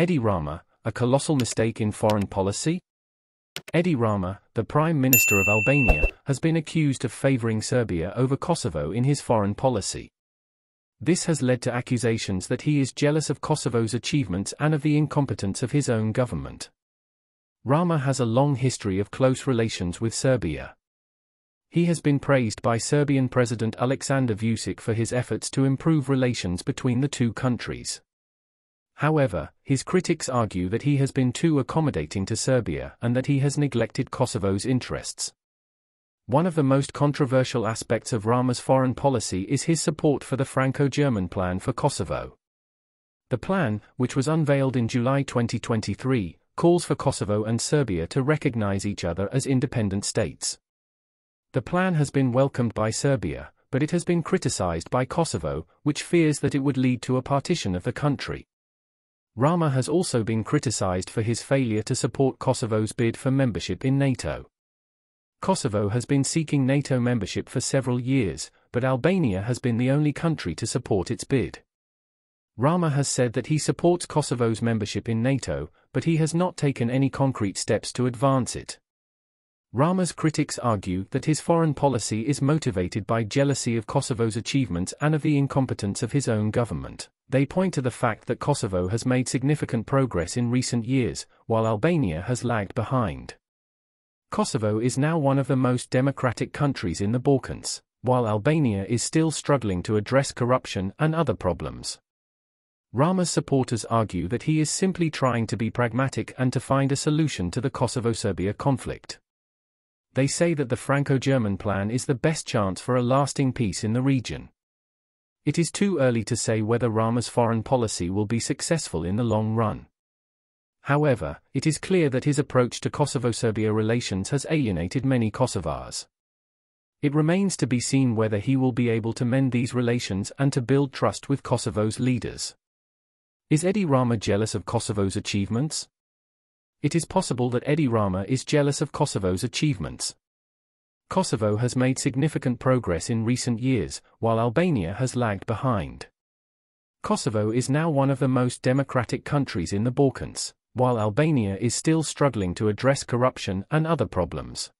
Edi Rama, a colossal mistake in foreign policy? Edi Rama, the Prime Minister of Albania, has been accused of favoring Serbia over Kosovo in his foreign policy. This has led to accusations that he is jealous of Kosovo's achievements and of the incompetence of his own government. Rama has a long history of close relations with Serbia. He has been praised by Serbian President Aleksandar Vučić for his efforts to improve relations between the two countries. However, his critics argue that he has been too accommodating to Serbia and that he has neglected Kosovo's interests. One of the most controversial aspects of Rama's foreign policy is his support for the Franco-German plan for Kosovo. The plan, which was unveiled in July 2023, calls for Kosovo and Serbia to recognize each other as independent states. The plan has been welcomed by Serbia, but it has been criticized by Kosovo, which fears that it would lead to a partition of the country. Rama has also been criticized for his failure to support Kosovo's bid for membership in NATO. Kosovo has been seeking NATO membership for several years, but Albania has been the only country to support its bid. Rama has said that he supports Kosovo's membership in NATO, but he has not taken any concrete steps to advance it. Rama's critics argue that his foreign policy is motivated by jealousy of Kosovo's achievements and of the incompetence of his own government. They point to the fact that Kosovo has made significant progress in recent years, while Albania has lagged behind. Kosovo is now one of the most democratic countries in the Balkans, while Albania is still struggling to address corruption and other problems. Rama's supporters argue that he is simply trying to be pragmatic and to find a solution to the Kosovo-Serbia conflict. They say that the Franco-German plan is the best chance for a lasting peace in the region. It is too early to say whether Rama's foreign policy will be successful in the long run. However, it is clear that his approach to Kosovo-Serbia relations has alienated many Kosovars. It remains to be seen whether he will be able to mend these relations and to build trust with Kosovo's leaders. Is Edi Rama jealous of Kosovo's achievements? It is possible that Edi Rama is jealous of Kosovo's achievements. Kosovo has made significant progress in recent years, while Albania has lagged behind. Kosovo is now one of the most democratic countries in the Balkans, while Albania is still struggling to address corruption and other problems.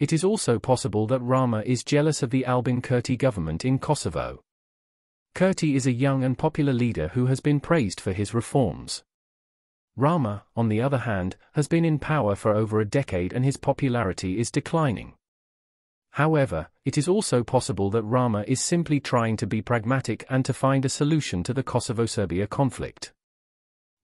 It is also possible that Rama is jealous of the Albin Kurti government in Kosovo. Kurti is a young and popular leader who has been praised for his reforms. Rama, on the other hand, has been in power for over a decade and his popularity is declining. However, it is also possible that Rama is simply trying to be pragmatic and to find a solution to the Kosovo-Serbia conflict.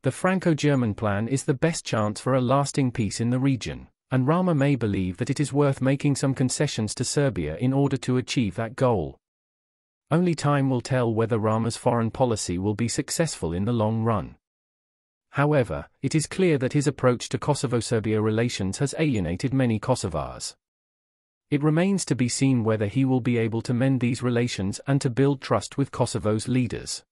The Franco-German plan is the best chance for a lasting peace in the region, and Rama may believe that it is worth making some concessions to Serbia in order to achieve that goal. Only time will tell whether Rama's foreign policy will be successful in the long run. However, it is clear that his approach to Kosovo-Serbia relations has alienated many Kosovars. It remains to be seen whether he will be able to mend these relations and to build trust with Kosovo's leaders.